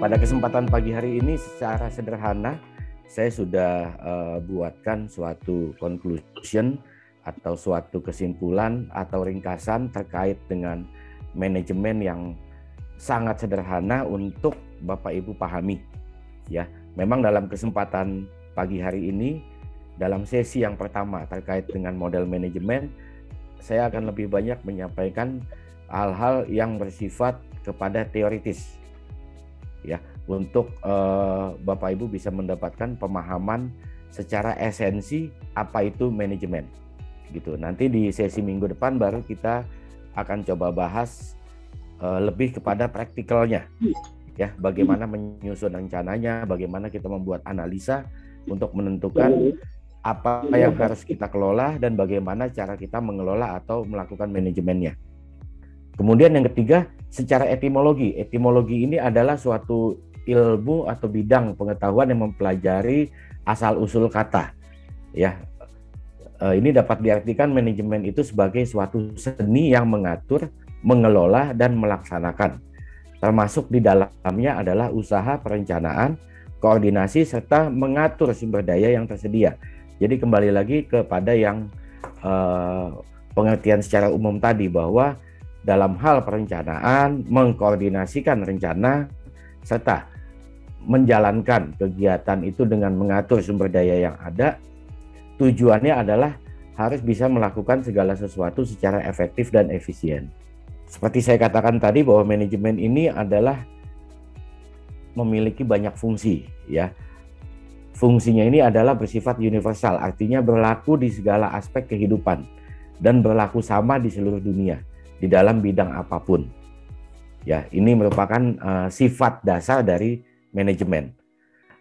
Pada kesempatan pagi hari ini secara sederhana saya sudah uh, buatkan suatu conclusion atau suatu kesimpulan atau ringkasan terkait dengan manajemen yang sangat sederhana untuk Bapak Ibu pahami. Ya, memang dalam kesempatan pagi hari ini dalam sesi yang pertama terkait dengan model manajemen saya akan lebih banyak menyampaikan hal-hal yang bersifat kepada teoritis ya untuk uh, Bapak Ibu bisa mendapatkan pemahaman secara esensi apa itu manajemen gitu. Nanti di sesi minggu depan baru kita akan coba bahas uh, lebih kepada praktikalnya ya bagaimana menyusun rencananya, bagaimana kita membuat analisa untuk menentukan apa yang harus kita kelola dan bagaimana cara kita mengelola atau melakukan manajemennya. Kemudian yang ketiga, secara etimologi. Etimologi ini adalah suatu ilmu atau bidang pengetahuan yang mempelajari asal usul kata. Ya, e, ini dapat diartikan manajemen itu sebagai suatu seni yang mengatur, mengelola dan melaksanakan. Termasuk di dalamnya adalah usaha perencanaan, koordinasi serta mengatur sumber daya yang tersedia. Jadi kembali lagi kepada yang uh, pengertian secara umum tadi bahwa dalam hal perencanaan, mengkoordinasikan rencana, serta menjalankan kegiatan itu dengan mengatur sumber daya yang ada, tujuannya adalah harus bisa melakukan segala sesuatu secara efektif dan efisien. Seperti saya katakan tadi bahwa manajemen ini adalah memiliki banyak fungsi, ya. Fungsinya ini adalah bersifat universal, artinya berlaku di segala aspek kehidupan dan berlaku sama di seluruh dunia di dalam bidang apa pun. Ya, ini merupakan uh, sifat dasar dari manajemen.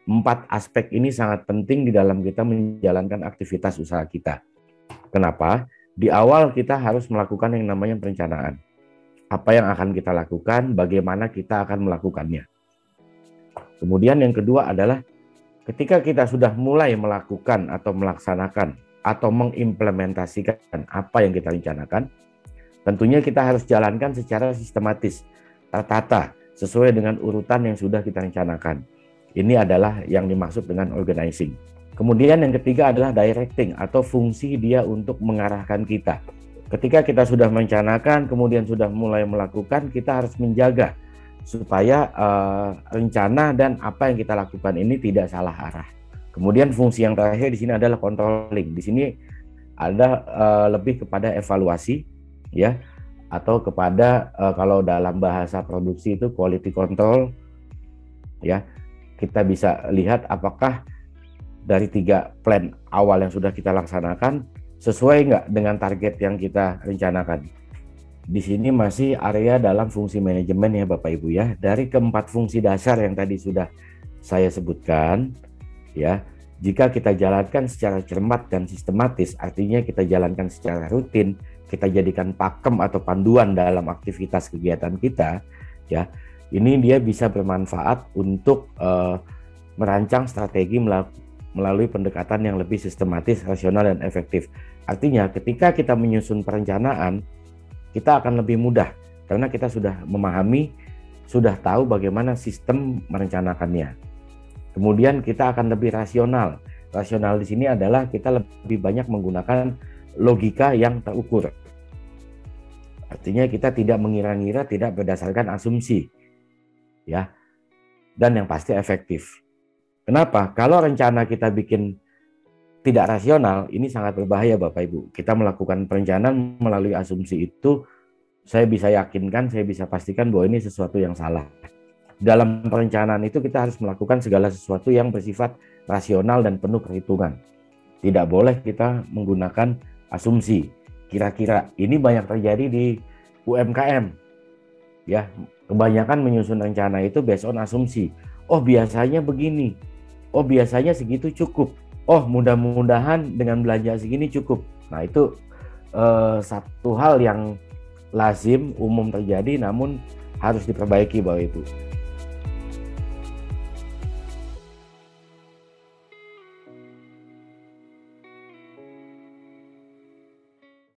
Empat aspek ini sangat penting di dalam kita menjalankan aktivitas usaha kita. Kenapa? Di awal kita harus melakukan yang namanya perencanaan. Apa yang akan kita lakukan, bagaimana kita akan melakukannya. Kemudian yang kedua adalah ketika kita sudah mulai melakukan atau melaksanakan atau mengimplementasikan apa yang kita rencanakan, Tentunya kita harus jalankan secara sistematis, tertata, sesuai dengan urutan yang sudah kita rencanakan. Ini adalah yang dimaksud dengan organizing. Kemudian yang ketiga adalah directing atau fungsi dia untuk mengarahkan kita. Ketika kita sudah merencanakan, kemudian sudah mulai melakukan, kita harus menjaga supaya uh, rencana dan apa yang kita lakukan ini tidak salah arah. Kemudian fungsi yang terakhir di sini adalah controlling. Di sini ada uh, lebih kepada evaluasi ya atau kepada uh, kalau dalam bahasa produksi itu quality control ya kita bisa lihat apakah dari tiga plan awal yang sudah kita laksanakan sesuai nggak dengan target yang kita rencanakan. Di sini masih area dalam fungsi manajemen ya Bapak Ibu ya. Dari keempat fungsi dasar yang tadi sudah saya sebutkan ya, jika kita jalankan secara cermat dan sistematis, artinya kita jalankan secara rutin, kita jadikan pakem atau panduan dalam aktivitas kegiatan kita, ya, ini dia bisa bermanfaat untuk uh, merancang strategi melalui pendekatan yang lebih sistematis, rasional, dan efektif. Artinya, ketika kita menyusun perencanaan, kita akan lebih mudah karena kita sudah memahami, sudah tahu bagaimana sistem merencanakannya. Kemudian kita akan lebih rasional. Rasional di sini adalah kita lebih banyak menggunakan logika yang terukur. Artinya kita tidak mengira-ngira, tidak berdasarkan asumsi. Ya. Dan yang pasti efektif. Kenapa? Kalau rencana kita bikin tidak rasional, ini sangat berbahaya Bapak Ibu. Kita melakukan perencanaan melalui asumsi itu, saya bisa yakinkan, saya bisa pastikan bahwa ini sesuatu yang salah. Dalam perencanaan itu kita harus melakukan segala sesuatu yang bersifat rasional dan penuh perhitungan. Tidak boleh kita menggunakan asumsi. Kira-kira ini banyak terjadi di UMKM. Ya, kebanyakan menyusun rencana itu based on asumsi. Oh, biasanya begini. Oh, biasanya segitu cukup. Oh, mudah-mudahan dengan belanja segini cukup. Nah, itu eh, satu hal yang lazim umum terjadi namun harus diperbaiki bahwa itu.